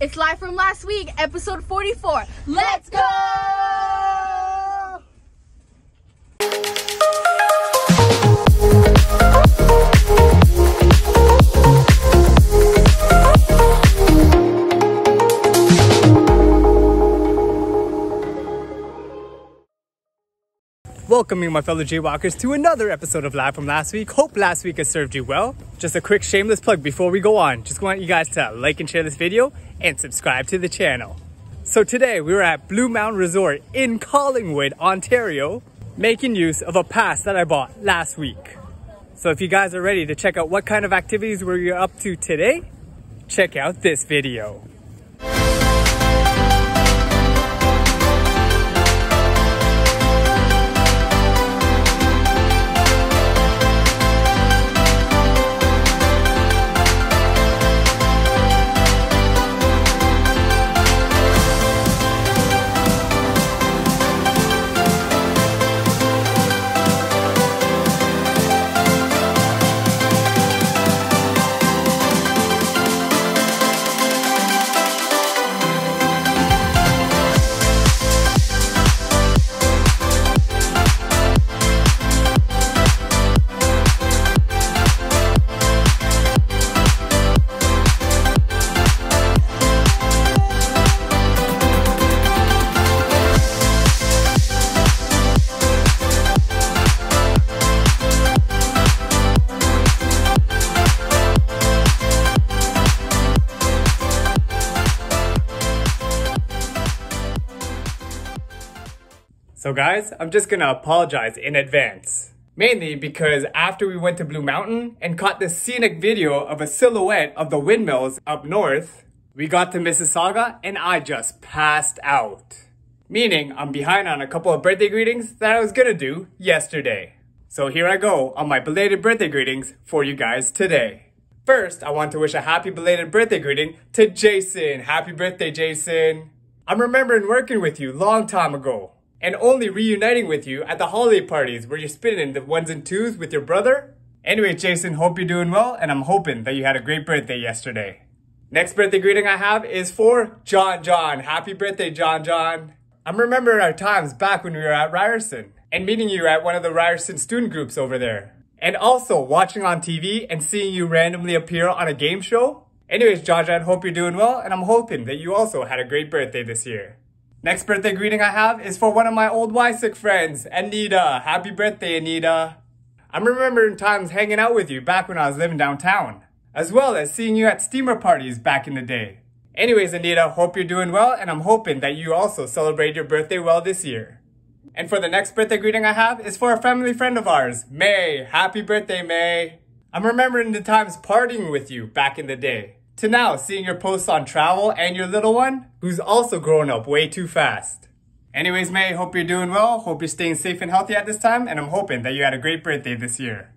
It's live from last week, episode 44. Let's go! Welcoming my fellow Jaywalkers to another episode of Live from last week. Hope last week has served you well. Just a quick shameless plug before we go on. Just want you guys to like and share this video and subscribe to the channel. So today we are at Blue Mountain Resort in Collingwood, Ontario, making use of a pass that I bought last week. So if you guys are ready to check out what kind of activities we're up to today, check out this video. So guys, I'm just gonna apologize in advance. Mainly because after we went to Blue Mountain and caught this scenic video of a silhouette of the windmills up north, we got to Mississauga and I just passed out. Meaning I'm behind on a couple of birthday greetings that I was gonna do yesterday. So here I go on my belated birthday greetings for you guys today. First, I want to wish a happy belated birthday greeting to Jason. Happy birthday, Jason. I'm remembering working with you long time ago and only reuniting with you at the holiday parties where you're spinning the ones and twos with your brother. Anyway, Jason, hope you're doing well, and I'm hoping that you had a great birthday yesterday. Next birthday greeting I have is for John John. Happy birthday, John John. I'm remembering our times back when we were at Ryerson and meeting you at one of the Ryerson student groups over there. And also watching on TV and seeing you randomly appear on a game show. Anyways, John John, hope you're doing well, and I'm hoping that you also had a great birthday this year. Next birthday greeting I have is for one of my old Wysick friends, Anita. Happy birthday, Anita. I'm remembering times hanging out with you back when I was living downtown, as well as seeing you at steamer parties back in the day. Anyways, Anita, hope you're doing well, and I'm hoping that you also celebrate your birthday well this year. And for the next birthday greeting I have is for a family friend of ours, May. Happy birthday, May. I'm remembering the times partying with you back in the day to now seeing your posts on travel and your little one, who's also growing up way too fast. Anyways, May, hope you're doing well, hope you're staying safe and healthy at this time, and I'm hoping that you had a great birthday this year.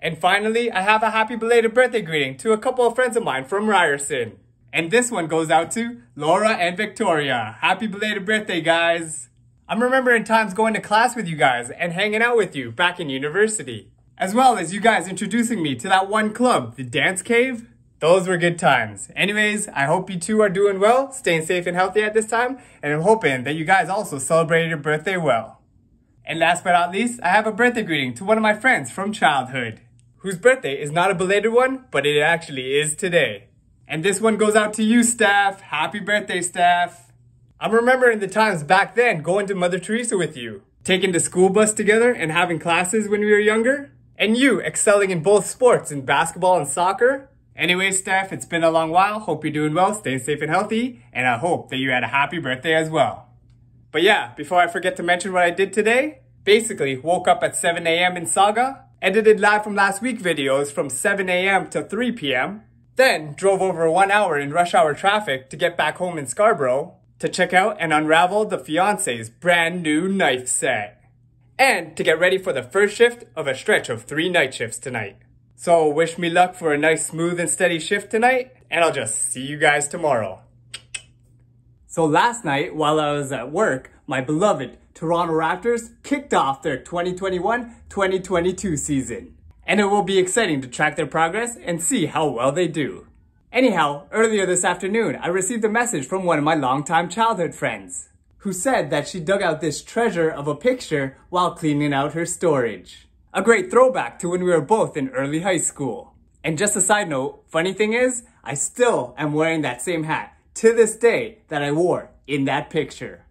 And finally, I have a happy belated birthday greeting to a couple of friends of mine from Ryerson. And this one goes out to Laura and Victoria. Happy belated birthday, guys. I'm remembering times going to class with you guys and hanging out with you back in university. As well as you guys introducing me to that one club, the Dance Cave, those were good times. Anyways, I hope you two are doing well, staying safe and healthy at this time, and I'm hoping that you guys also celebrated your birthday well. And last but not least, I have a birthday greeting to one of my friends from childhood, whose birthday is not a belated one, but it actually is today. And this one goes out to you, Steph. Happy birthday, Steph. I'm remembering the times back then going to Mother Teresa with you, taking the school bus together and having classes when we were younger, and you excelling in both sports in basketball and soccer, Anyway, Steph, it's been a long while. Hope you're doing well, staying safe and healthy, and I hope that you had a happy birthday as well. But yeah, before I forget to mention what I did today, basically woke up at 7 a.m. in Sauga, edited live from last week videos from 7 a.m. to 3 p.m., then drove over one hour in rush hour traffic to get back home in Scarborough to check out and unravel the fiance's brand new knife set. And to get ready for the first shift of a stretch of three night shifts tonight. So wish me luck for a nice smooth and steady shift tonight, and I'll just see you guys tomorrow. So last night, while I was at work, my beloved Toronto Raptors kicked off their 2021-2022 season. And it will be exciting to track their progress and see how well they do. Anyhow, earlier this afternoon, I received a message from one of my longtime childhood friends who said that she dug out this treasure of a picture while cleaning out her storage. A great throwback to when we were both in early high school. And just a side note, funny thing is, I still am wearing that same hat to this day that I wore in that picture.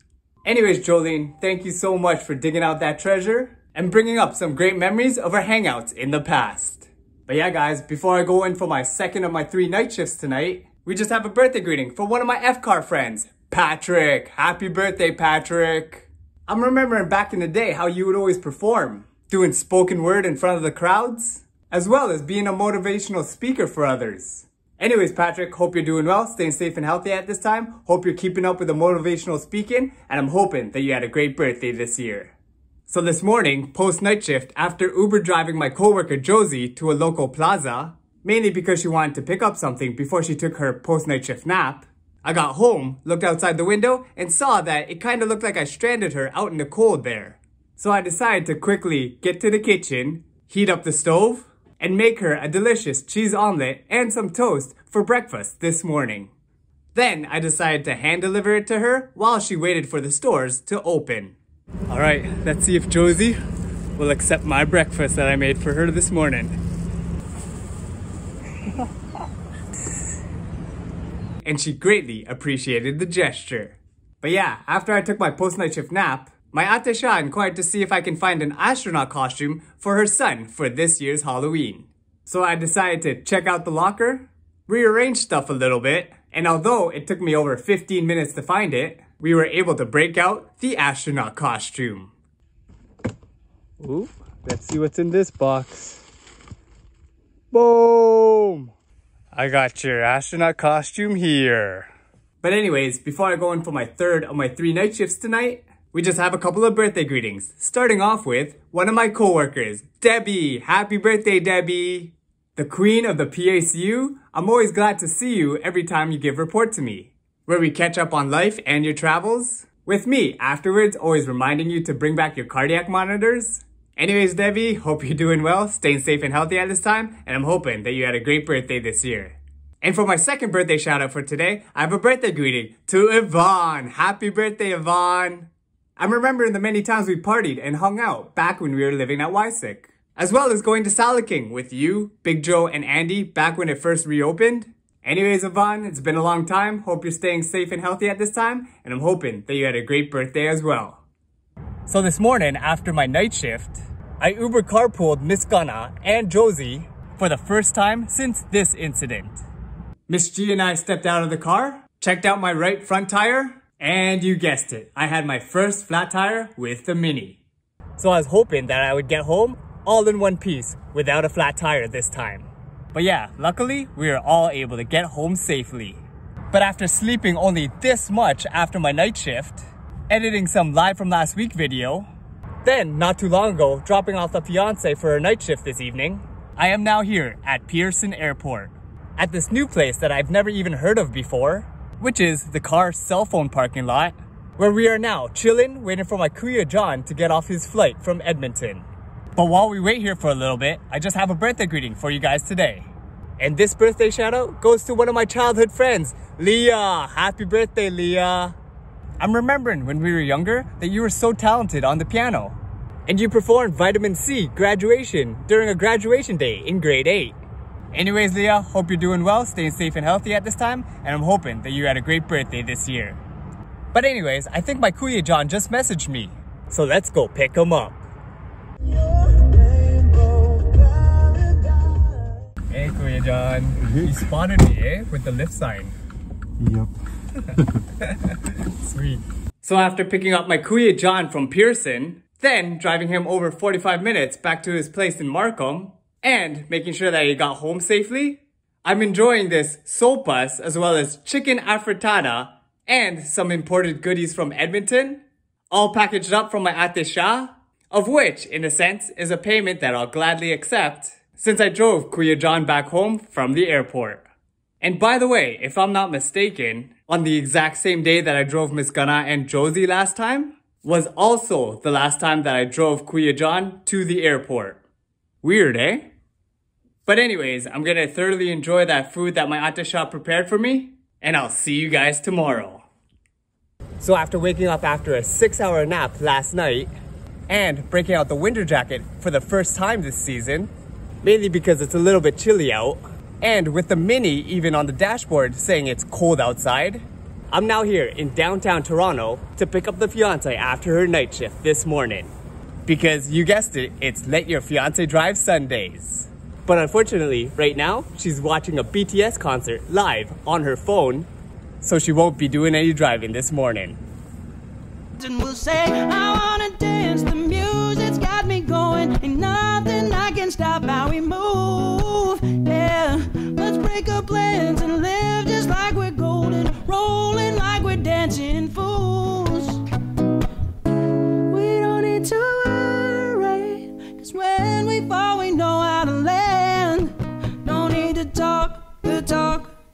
Anyways, Jolene, thank you so much for digging out that treasure and bringing up some great memories of our hangouts in the past. But yeah, guys, before I go in for my second of my three night shifts tonight, we just have a birthday greeting for one of my FCAR friends, Patrick. Happy birthday, Patrick. I'm remembering back in the day how you would always perform, doing spoken word in front of the crowds, as well as being a motivational speaker for others. Anyways, Patrick, hope you're doing well, staying safe and healthy at this time. Hope you're keeping up with the motivational speaking, and I'm hoping that you had a great birthday this year. So this morning, post night shift, after Uber driving my coworker Josie to a local plaza, mainly because she wanted to pick up something before she took her post night shift nap, I got home, looked outside the window, and saw that it kinda looked like I stranded her out in the cold there. So I decided to quickly get to the kitchen, heat up the stove, and make her a delicious cheese omelet and some toast for breakfast this morning. Then I decided to hand deliver it to her while she waited for the stores to open. All right, let's see if Josie will accept my breakfast that I made for her this morning. and she greatly appreciated the gesture. But yeah, after I took my post-night shift nap, my Atesha inquired to see if I can find an astronaut costume for her son for this year's Halloween. So I decided to check out the locker, rearrange stuff a little bit, and although it took me over 15 minutes to find it, we were able to break out the astronaut costume. Ooh, let's see what's in this box. Boom! I got your astronaut costume here. But anyways, before I go in for my third of my three night shifts tonight, we just have a couple of birthday greetings. Starting off with one of my coworkers, Debbie. Happy birthday, Debbie. The queen of the PACU, I'm always glad to see you every time you give report to me where we catch up on life and your travels. With me afterwards, always reminding you to bring back your cardiac monitors. Anyways, Debbie, hope you're doing well, staying safe and healthy at this time, and I'm hoping that you had a great birthday this year. And for my second birthday shout out for today, I have a birthday greeting to Yvonne. Happy birthday, Yvonne. I'm remembering the many times we partied and hung out back when we were living at Wysick. As well as going to Salad King with you, Big Joe, and Andy back when it first reopened. Anyways, Yvonne, it's been a long time. Hope you're staying safe and healthy at this time, and I'm hoping that you had a great birthday as well. So this morning, after my night shift, I Uber carpooled Miss Gunna and Josie for the first time since this incident. Miss G and I stepped out of the car, checked out my right front tire, and you guessed it, I had my first flat tire with the Mini. So I was hoping that I would get home all in one piece without a flat tire this time. But yeah, luckily, we were all able to get home safely. But after sleeping only this much after my night shift, editing some live from last week video, then not too long ago, dropping off the fiance for her night shift this evening, I am now here at Pearson Airport, at this new place that I've never even heard of before, which is the car cell phone parking lot, where we are now chilling, waiting for my Kuya John to get off his flight from Edmonton. But while we wait here for a little bit, I just have a birthday greeting for you guys today. And this birthday shout out goes to one of my childhood friends, Leah. Happy birthday, Leah. I'm remembering when we were younger that you were so talented on the piano. And you performed Vitamin C graduation during a graduation day in grade 8. Anyways, Leah, hope you're doing well, staying safe and healthy at this time, and I'm hoping that you had a great birthday this year. But anyways, I think my Kuya John just messaged me. So let's go pick him up. Hey, Kuya John. You spotted me, eh? With the lift sign. Yep. Sweet. So after picking up my Kuya John from Pearson, then driving him over 45 minutes back to his place in Markham, and making sure that he got home safely, I'm enjoying this sopas as well as chicken afritada and some imported goodies from Edmonton, all packaged up from my Ate of which, in a sense, is a payment that I'll gladly accept since I drove Kuya John back home from the airport. And by the way, if I'm not mistaken, on the exact same day that I drove Miss Gunna and Josie last time, was also the last time that I drove Kuya John to the airport. Weird, eh? But anyways, I'm gonna thoroughly enjoy that food that my Auntie shop prepared for me, and I'll see you guys tomorrow. So after waking up after a six hour nap last night, and breaking out the winter jacket for the first time this season, mainly because it's a little bit chilly out, and with the Mini even on the dashboard saying it's cold outside, I'm now here in downtown Toronto to pick up the fiance after her night shift this morning. Because you guessed it, it's Let Your Fiance Drive Sundays. But unfortunately, right now, she's watching a BTS concert live on her phone, so she won't be doing any driving this morning. We'll say, up plans and live just like we're golden, rolling like we're dancing fools. We don't need to worry, cause when we fall,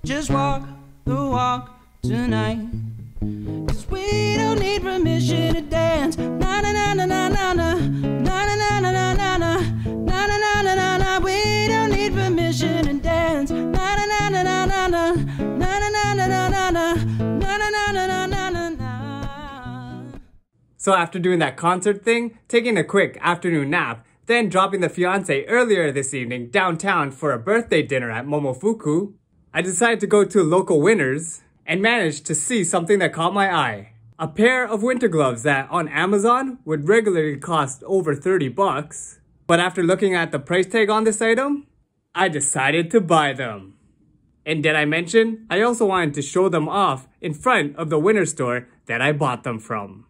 just walk the walk tonight. Cause we don't need permission to dance. Na na na na na na na. Na na na na na na na. Na na na na na na. We don't need permission to dance. Na na na na na na na. Na na na na na na na. Na na na na na na na. So after doing that concert thing, taking a quick afternoon nap, then dropping the fiance earlier this evening downtown for a birthday dinner at Momofuku, I decided to go to local winners and managed to see something that caught my eye. A pair of winter gloves that on Amazon would regularly cost over 30 bucks. But after looking at the price tag on this item, I decided to buy them. And did I mention, I also wanted to show them off in front of the Winners store that I bought them from.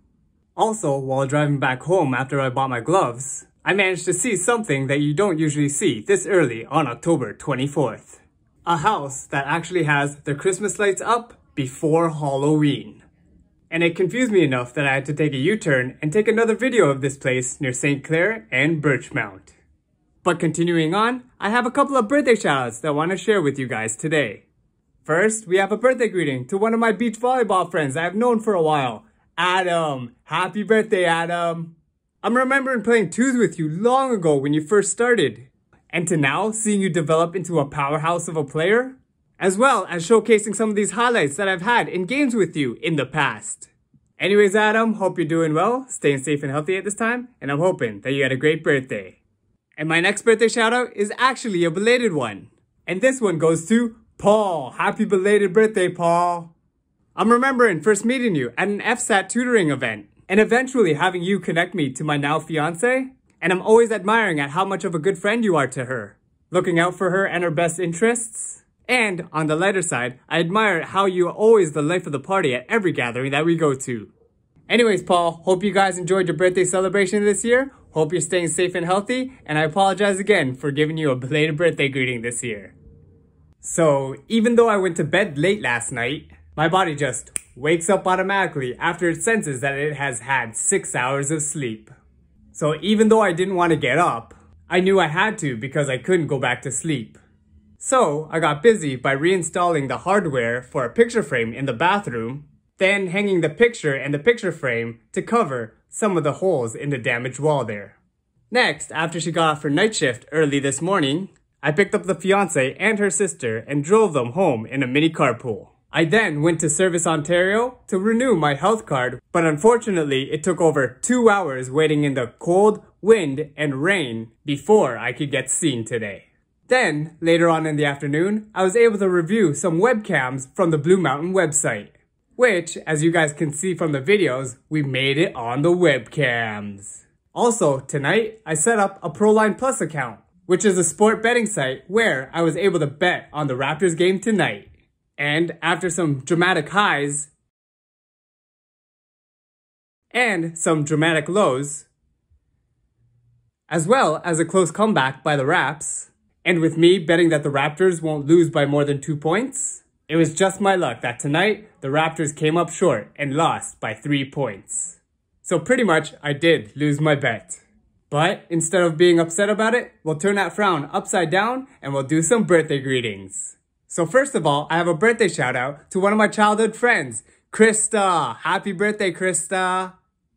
Also, while driving back home after I bought my gloves, I managed to see something that you don't usually see this early on October 24th. A house that actually has their Christmas lights up before Halloween. And it confused me enough that I had to take a U-turn and take another video of this place near St. Clair and Birchmount. But continuing on, I have a couple of birthday shoutouts that I want to share with you guys today. First, we have a birthday greeting to one of my beach volleyball friends I've known for a while, Adam. Happy birthday, Adam. I'm remembering playing twos with you long ago when you first started. And to now, seeing you develop into a powerhouse of a player, as well as showcasing some of these highlights that I've had in games with you in the past. Anyways, Adam, hope you're doing well, staying safe and healthy at this time, and I'm hoping that you had a great birthday. And my next birthday shout out is actually a belated one. And this one goes to Paul. Happy belated birthday, Paul. I'm remembering first meeting you at an FSAT tutoring event and eventually having you connect me to my now fiance. And I'm always admiring at how much of a good friend you are to her, looking out for her and her best interests. And on the lighter side, I admire how you are always the life of the party at every gathering that we go to. Anyways, Paul, hope you guys enjoyed your birthday celebration this year. Hope you're staying safe and healthy, and I apologize again for giving you a belated birthday greeting this year. So, even though I went to bed late last night, my body just wakes up automatically after it senses that it has had six hours of sleep. So even though I didn't want to get up, I knew I had to because I couldn't go back to sleep. So I got busy by reinstalling the hardware for a picture frame in the bathroom, then hanging the picture and the picture frame to cover some of the holes in the damaged wall there. Next, after she got off her night shift early this morning, I picked up the fiance and her sister and drove them home in a mini carpool. I then went to Service Ontario to renew my health card, but unfortunately it took over two hours waiting in the cold, wind, and rain before I could get seen today. Then, later on in the afternoon, I was able to review some webcams from the Blue Mountain website, which, as you guys can see from the videos, we made it on the webcams. Also, tonight, I set up a Proline Plus account, which is a sport betting site where I was able to bet on the Raptors game tonight. And after some dramatic highs and some dramatic lows, as well as a close comeback by the Raps, and with me betting that the Raptors won't lose by more than two points, it was just my luck that tonight the Raptors came up short and lost by three points. So pretty much I did lose my bet. But instead of being upset about it, we'll turn that frown upside down and we'll do some birthday greetings. So first of all, I have a birthday shout out to one of my childhood friends, Krista. Happy birthday, Krista.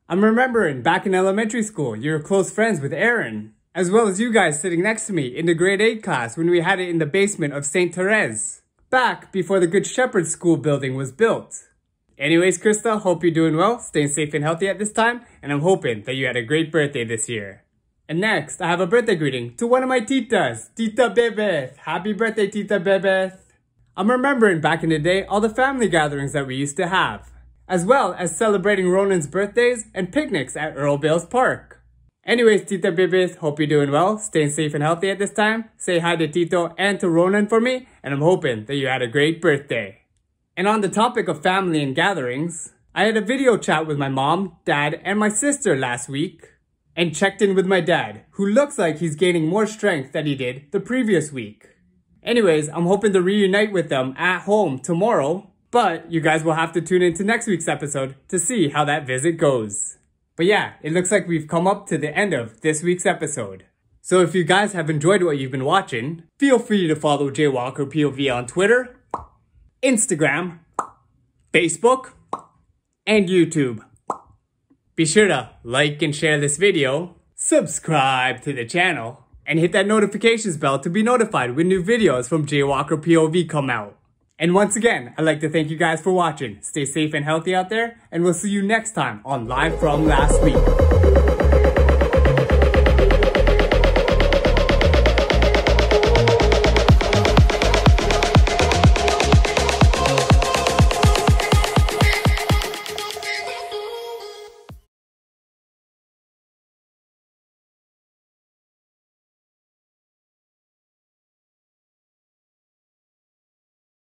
I'm remembering back in elementary school, you were close friends with Aaron. As well as you guys sitting next to me in the grade 8 class when we had it in the basement of St. Therese. Back before the Good Shepherd School building was built. Anyways, Krista, hope you're doing well, staying safe and healthy at this time, and I'm hoping that you had a great birthday this year. And next, I have a birthday greeting to one of my titas, Tita Bebeth. Happy birthday, Tita Bebeth. I'm remembering back in the day all the family gatherings that we used to have, as well as celebrating Ronan's birthdays and picnics at Earl Bales Park. Anyways, Tita Bebeth, hope you're doing well, staying safe and healthy at this time. Say hi to Tito and to Ronan for me, and I'm hoping that you had a great birthday. And on the topic of family and gatherings, I had a video chat with my mom, dad, and my sister last week and checked in with my dad, who looks like he's gaining more strength than he did the previous week. Anyways, I'm hoping to reunite with them at home tomorrow, but you guys will have to tune into next week's episode to see how that visit goes. But yeah, it looks like we've come up to the end of this week's episode. So if you guys have enjoyed what you've been watching, feel free to follow Jaywalker POV on Twitter, Instagram, Facebook, and YouTube. Be sure to like and share this video, subscribe to the channel, and hit that notifications bell to be notified when new videos from Jaywalker POV come out. And once again, I'd like to thank you guys for watching. Stay safe and healthy out there, and we'll see you next time on Live from Last Week.